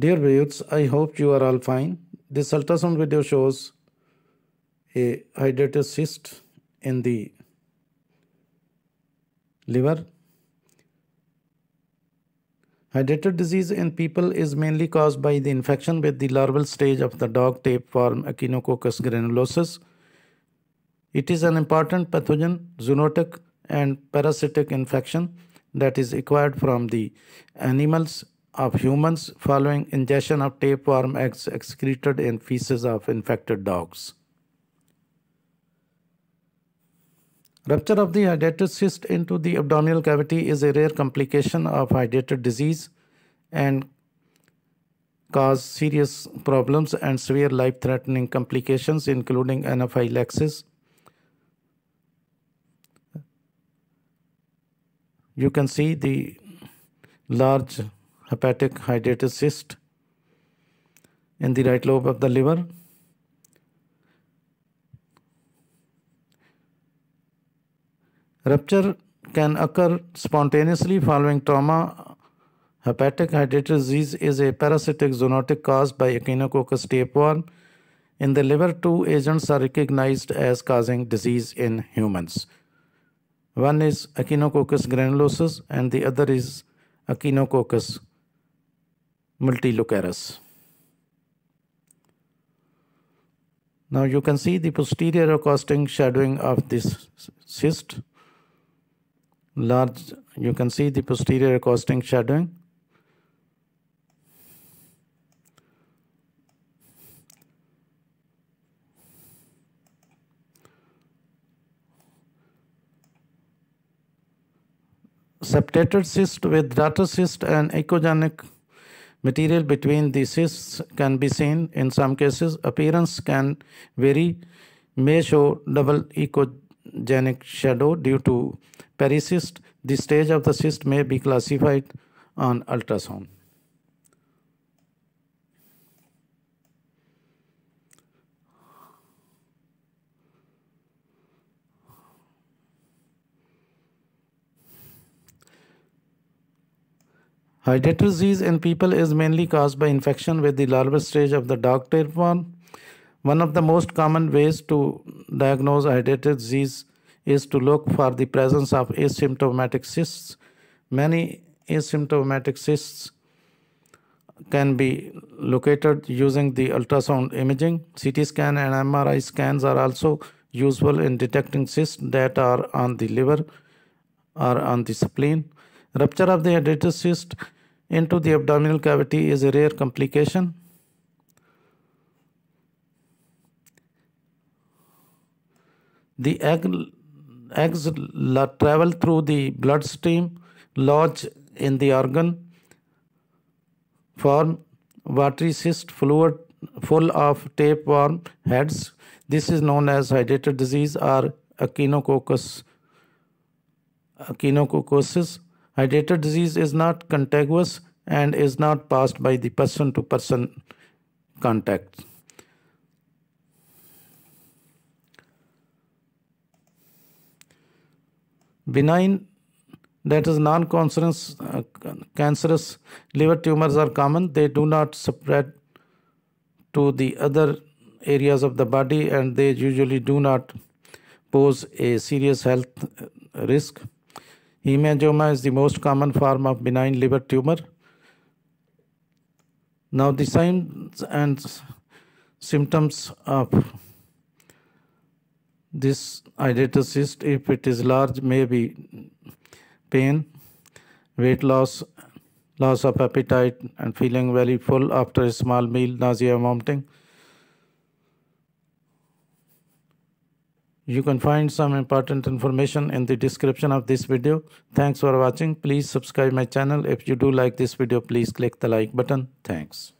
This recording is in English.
Dear viewers, I hope you are all fine. This ultrasound video shows a hydatid cyst in the liver. Hydatid disease in people is mainly caused by the infection with the larval stage of the dog tapeworm Echinococcus granulosus. It is an important pathogen, zoonotic and parasitic infection that is acquired from the animals of humans following ingestion of tapeworm eggs excreted in feces of infected dogs. Rupture of the hydatid cyst into the abdominal cavity is a rare complication of hydatid disease and cause serious problems and severe life-threatening complications including anaphylaxis. You can see the large hepatic hydatid cyst in the right lobe of the liver. Rupture can occur spontaneously following trauma. Hepatic hydatid disease is a parasitic zoonotic caused by Echinococcus tapeworm. In the liver, two agents are recognized as causing disease in humans. One is Echinococcus granulosus and the other is Echinococcus multilocularis. Now you can see the posterior acoustic shadowing of this cyst. Large, you can see the posterior acoustic shadowing. Septated cyst with daughter cyst and echogenic Material between the cysts can be seen. In some cases, appearance can vary, may show double echogenic shadow due to pericyst. The stage of the cyst may be classified on ultrasound. Hydatid disease in people is mainly caused by infection with the larval stage of the dog tapeworm. One of the most common ways to diagnose hydatid disease is to look for the presence of asymptomatic cysts. Many asymptomatic cysts can be located using the ultrasound imaging. CT scan and MRI scans are also useful in detecting cysts that are on the liver or on the spleen. Rupture of the hydatid cyst into the abdominal cavity is a rare complication. The egg, eggs travel through the bloodstream, lodge in the organ, form watery cyst fluid full of tapeworm heads. This is known as hydatid disease or echinococcus, echinococcosis Hydatid disease is not contagious and is not passed by the person to person contact. Benign, that is non-cancerous uh, cancerous liver tumors are common. They do not spread to the other areas of the body and they usually do not pose a serious health risk. Hemangioma is the most common form of benign liver tumor. Now the signs and symptoms of this hydatid cyst, if it is large, may be pain, weight loss, loss of appetite and feeling very full after a small meal, nausea, vomiting. You can find some important information in the description of this video. Thanks for watching. Please subscribe my channel. If you do like this video, please click the like button. Thanks.